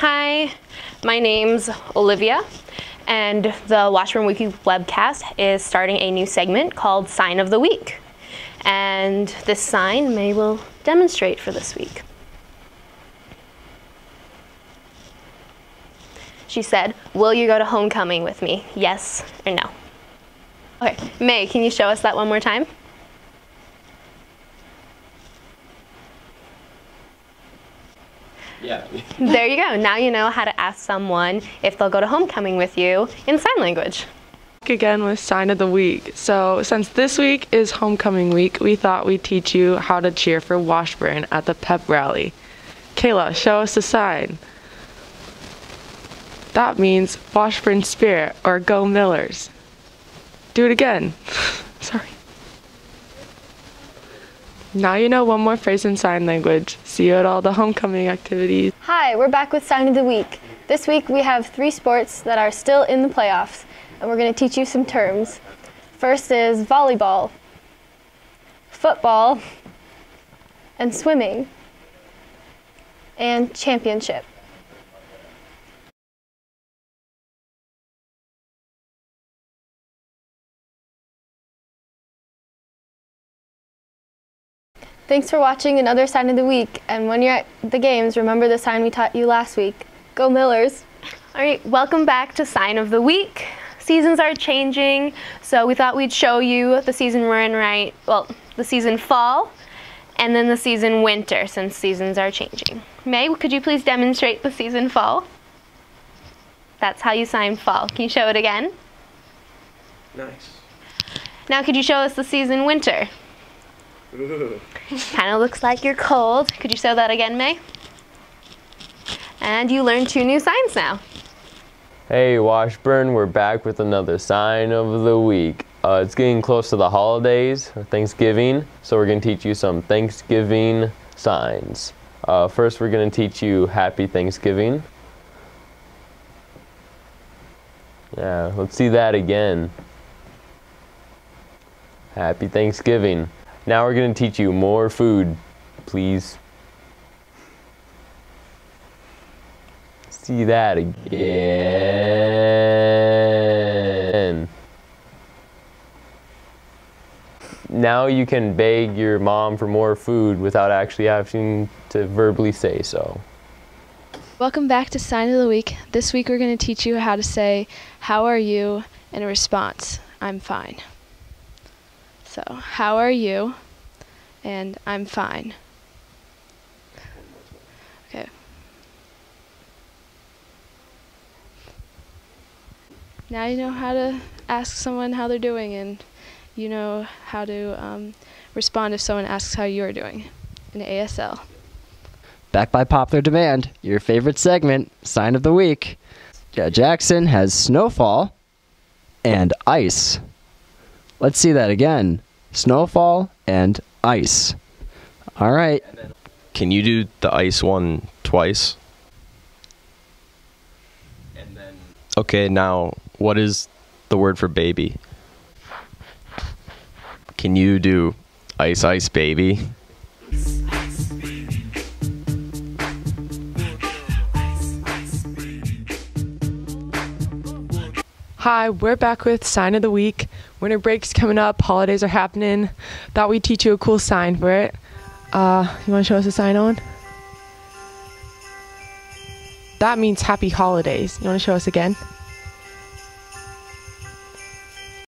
Hi, my name's Olivia, and the Washburn Weekly webcast is starting a new segment called Sign of the Week. And this sign May will demonstrate for this week. She said, Will you go to homecoming with me? Yes or no? Okay, May, can you show us that one more time? Yeah. There you go. Now you know how to ask someone if they'll go to homecoming with you in sign language. again with sign of the week. So, since this week is homecoming week, we thought we'd teach you how to cheer for Washburn at the pep rally. Kayla, show us the sign. That means Washburn Spirit or Go Millers. Do it again. Sorry. Now you know one more phrase in sign language. See you at all the homecoming activities. Hi, we're back with Sign of the Week. This week we have three sports that are still in the playoffs, and we're going to teach you some terms. First is volleyball, football, and swimming, and championship. Thanks for watching another Sign of the Week, and when you're at the games, remember the sign we taught you last week. Go Millers! All right, welcome back to Sign of the Week. Seasons are changing, so we thought we'd show you the season we're in right, well, the season fall, and then the season winter, since seasons are changing. May, could you please demonstrate the season fall? That's how you sign fall. Can you show it again? Nice. Now, could you show us the season winter? Kind of looks like you're cold. Could you show that again, May? And you learned two new signs now. Hey Washburn, we're back with another sign of the week. Uh, it's getting close to the holidays, Thanksgiving, so we're going to teach you some Thanksgiving signs. Uh, first, we're going to teach you Happy Thanksgiving. Yeah, let's see that again. Happy Thanksgiving. Now we're going to teach you more food, please. See that again. Now you can beg your mom for more food without actually having to verbally say so. Welcome back to Sign of the Week. This week we're going to teach you how to say, How are you? in a response, I'm fine. So, how are you? And I'm fine. Okay. Now you know how to ask someone how they're doing, and you know how to um, respond if someone asks how you're doing in ASL. Back by popular demand, your favorite segment, Sign of the Week. Ja- Jackson has snowfall and ice. Let's see that again. Snowfall and ice. All right. Can you do the ice one twice? Okay, now what is the word for baby? Can you do ice ice baby? Hi, we're back with sign of the week. Winter break's coming up, holidays are happening. Thought we'd teach you a cool sign for it. Uh, you want to show us a sign, Owen? That means happy holidays. You want to show us again?